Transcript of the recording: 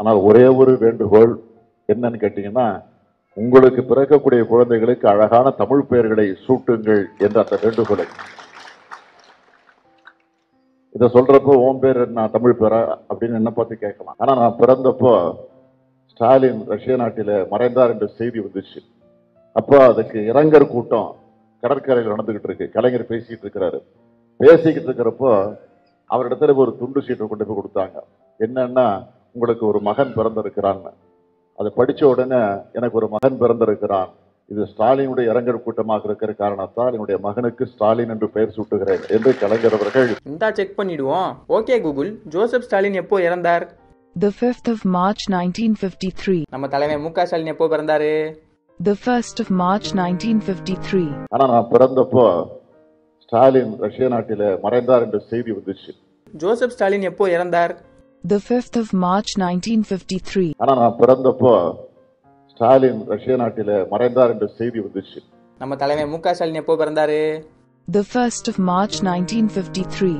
ஆனால் ஒரே ஒரு வேண்டுகோள் என்னன்னு கேட்டீங்கன்னா உங்களுக்கு பிறக்கக்கூடிய குழந்தைகளுக்கு அழகான தமிழ் பெயர்களை சூட்டுங்கள் என்ற அந்த வேண்டுகோளை. இதை சொல்றப்போ ஓம் பேர் நான் தமிழ் பேரா? அப்படின்னு என்ன பார்த்து கேட்கலாம். ஆனால் நான் பிறந்தப்போ ஸ்டாலின் ரஷ்ய நாட்டில் மறைந்தார் என்ற செய்தி வந்துச்சு. அப்போ அதுக்கு இறங்கர் கூட்டம் கடற்கரையில் நடந்துகிட்டு இருக்கு. கலைஞர் பேசிட்டு இருக்கிறாரு. பேசிக்கிட்டு இருக்கிறப்போ அவரிடத்துல ஒரு துண்டு சீட்டை கொண்டு போய் கொடுத்தாங்க. என்னன்னா உங்களுக்கு ஒரு மகன் பிறந்திருக்கிறான்னு அதை படிச்ச உடனே எனக்கு ஒரு மகன் பிறந்திருக்கிறான். இது ஸ்டாலினுடைய இரங்கல் கூட்டமாக இருக்கிற காரணத்தால் என்னுடைய மகனுக்கு ஸ்டாலின் என்று பெயர் சூட்டுகிறேன் என்று கலைஞர் அவர்கள் இந்தா செக் பண்ணிடுவோம். Okay Google. ஜோசப் ஸ்டாலின் எப்போ இறந்தார்? The 5th of March 1953. நம்ம தலைவன் மு க ஸ்டாலின் எப்போ பிறந்தாரு? The 1st of March 1953. ஆனா நான் பிறந்தப்போ ஸ்டாலின் ரஷ்ய நாட்டில மறைந்தார் என்ற செய்தி வந்துச்சு. ஜோசப் ஸ்டாலின் எப்போ இறந்தார்? The 5th of March 1953. ஆனா நான் பிறந்தப்போ ஸ்டாலின் ரஷ்ய நாட்டில மறைந்தார் என்ற செய்தி வந்துச்சு நம்ம தலைவன் மு க ஸ்டாலின் எப்போ பிறந்தாரு The 1st of March 1953.